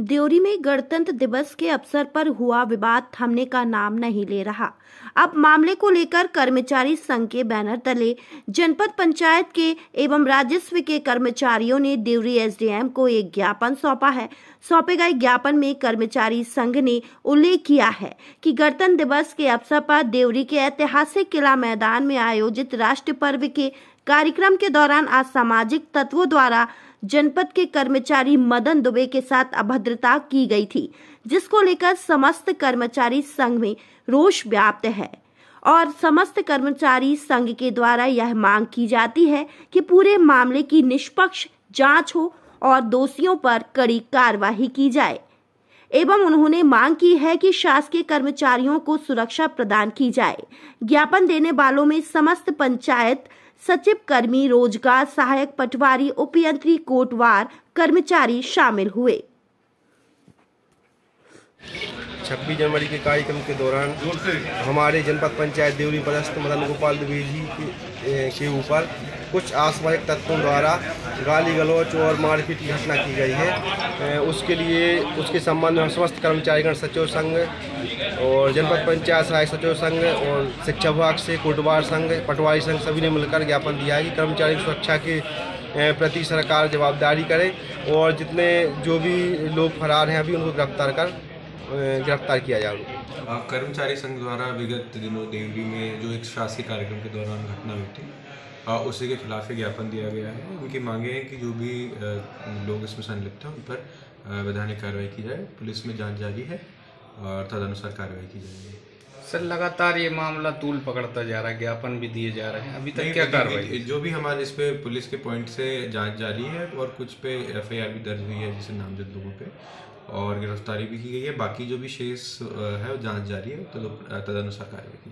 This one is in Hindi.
देवरी में गणतंत्र दिवस के अवसर पर हुआ विवाद थमने का नाम नहीं ले रहा। अब मामले को लेकर कर्मचारी संघ के बैनर तले, जनपद पंचायत के एवं राजस्व के कर्मचारियों ने देवरी एसडीएम को एक ज्ञापन सौंपा है। सौंपे गए ज्ञापन में कर्मचारी संघ ने उल्लेख किया है कि गणतंत्र दिवस के अवसर पर देवरी के ऐतिहासिक किला मैदान में आयोजित राष्ट्र पर्व के कार्यक्रम के दौरान असामाजिक तत्वों द्वारा जनपद के कर्मचारी मदन दुबे के साथ अभद्रता की गई थी, जिसको लेकर समस्त कर्मचारी संघ में रोष व्याप्त है। और समस्त कर्मचारी संघ के द्वारा यह मांग की जाती है कि पूरे मामले की निष्पक्ष जाँच हो और दोषियों पर कड़ी कार्रवाई की जाए। एवं उन्होंने मांग की है कि शासकीय कर्मचारियों को सुरक्षा प्रदान की जाए। ज्ञापन देने वालों में समस्त पंचायत सचिव कर्मी रोज़गार सहायक पटवारी उपयंत्री कोटवार कर्मचारी शामिल हुए। छब्बीस जनवरी के कार्यक्रम के दौरान हमारे जनपद पंचायत देवरी पदस्थ मदन गोपाल द्विवेदी के, ऊपर कुछ आसमायिक तत्वों द्वारा गाली गलौच और मारपीट की घटना की गई है। उसके लिए उसके संबंध में समस्त कर्मचारीगण सचिव संघ और जनपद पंचायत सहायक सचिव संघ और शिक्षा विभाग से कोटवार संघ पटवारी संघ सभी ने मिलकर ज्ञापन दिया है कि कर्मचारी सुरक्षा के प्रति सरकार जवाबदारी करे और जितने जो भी लोग फरार हैं अभी उनको गिरफ़्तार कर गिरफ़्तार किया जाए। कर्मचारी संघ द्वारा विगत दिनों देवरी में जो एक शासी कार्यक्रम के दौरान घटना हुई थी उसी के खिलाफ ज्ञापन दिया गया है। उनकी मांगे हैं कि जो भी लोग इसमें संलिप्त हैं उन पर वैधानिक कार्रवाई की जाए पुलिस में जाँच जारी है और तदनुसार कार्रवाई की जाएगी। सर लगातार ये मामला तूल पकड़ता जा रहा है ज्ञापन भी दिए जा रहे हैं। अभी तक क्या कार्रवाई जो भी हमारे इस पे पुलिस के पॉइंट से जाँच जारी है और कुछ पे एफआईआर भी दर्ज हुई है जिसे नामजद लोगों पे। और गिरफ्तारी भी की गई है। बाकी जो भी शेष है वो जाँच जारी है तो तदनुसार कार्रवाई